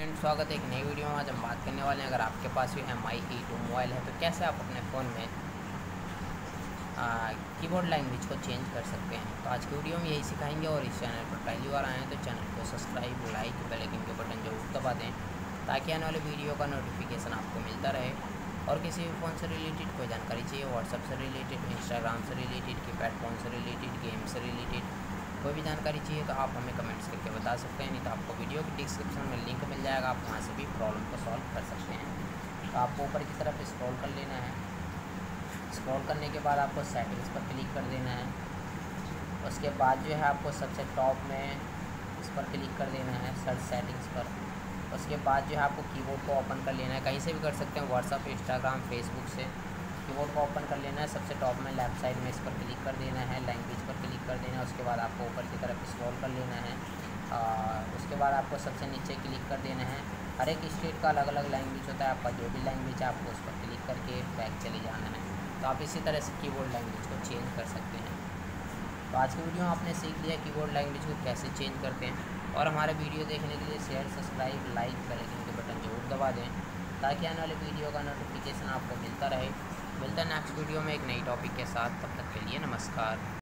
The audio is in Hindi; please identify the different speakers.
Speaker 1: फ्रेंड स्वागत है एक नई वीडियो में। आज हम बात करने वाले हैं, अगर आपके पास भी M I E two mobile है तो कैसे आप अपने फ़ोन में कीबोर्ड लैंग्वेज को चेंज कर सकते हैं? तो आज की वीडियो में यही सिखाएँगे और इस चैनल पर पहली बार आए हैं तो चैनल को सब्सक्राइब लाइक बेल आइकन के बटन ज़रूर दबा दें, ताकि आने वाले वीडियो का नोटिफिकेशन आपको मिलता रहे। और किसी भी फ़ोन से रिलेटेड कोई जानकारी चाहिए व्हाट्सअप से रिलेटेड इंस्टाग्राम से रिलेटेड की फ़ोन से रिलेटेड गेम से रिलेटेड कोई भी जानकारी चाहिए तो आप हमें कमेंट्स करके बता सकते हैं, नहीं तो आपको वीडियो के डिस्क्रिप्शन में लिंक मिल जाएगा, आप वहाँ से भी प्रॉब्लम को सॉल्व कर सकते हैं। तो आपको ऊपर की तरफ़ स्क्रॉल कर लेना है। स्क्रॉल करने के बाद आपको सेटिंग्स पर क्लिक कर देना है। उसके बाद जो है आपको सबसे टॉप में इस पर क्लिक कर देना है, सर्च सेटिंग्स पर। उसके बाद जो है आपको कीबोर्ड को ओपन कर लेना है। कहीं से भी कर सकते हैं व्हाट्सअप इंस्टाग्राम फेसबुक से। कीबोर्ड को ओपन कर लेना है, सबसे टॉप में लेफ़्ट साइड में इस पर क्लिक कर देना है लैंग्वेज पर क्लिक कर देना है, उसके बाद आपको ऊपर की तरफ़ स्क्रॉल कर लेना है और उसके बाद आपको सबसे नीचे क्लिक कर देना है। हर एक स्टेट का अलग अलग लैंग्वेज होता है, आपका जो भी लैंग्वेज है, आपको उस पर क्लिक करके बैक चले जाना है। तो आप इसी तरह से कीबोर्ड लैंग्वेज को चेंज कर सकते हैं। तो आज की वीडियो में आपने सीख लिया कीबोर्ड लैंग्वेज को कैसे चेंज करते हैं। और हमारे वीडियो देखने के लिए शेयर सब्सक्राइब लाइक बेल के बटन ज़रूर दबा दें, ताकि आने वाले वीडियो का नोटिफिकेशन आपको मिलता रहे। मिलता है नेक्स्ट वीडियो में एक नई टॉपिक के साथ, तब तक के लिए नमस्कार।